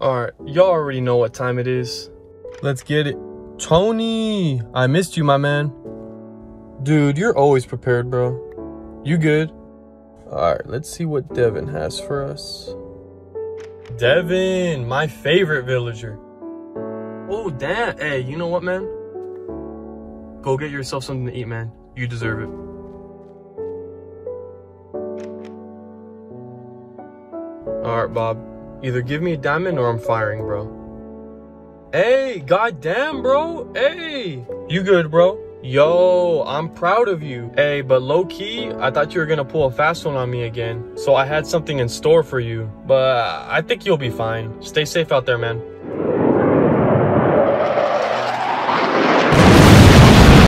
Alright, y'all already know what time it is. Let's get it. Tony, I missed you, my man. Dude, you're always prepared, bro. You good? Alright, let's see what Devin has for us. Devin, my favorite villager. Oh, damn. Hey, you know what, man? Go get yourself something to eat, man. You deserve it. Alright, Bob. Either give me a diamond or I'm firing, bro. Hey, goddamn, bro. Hey. You good, bro? Yo, I'm proud of you. Hey, but low key, I thought you were gonna pull a fast one on me again. So I had something in store for you. But I think you'll be fine. Stay safe out there, man.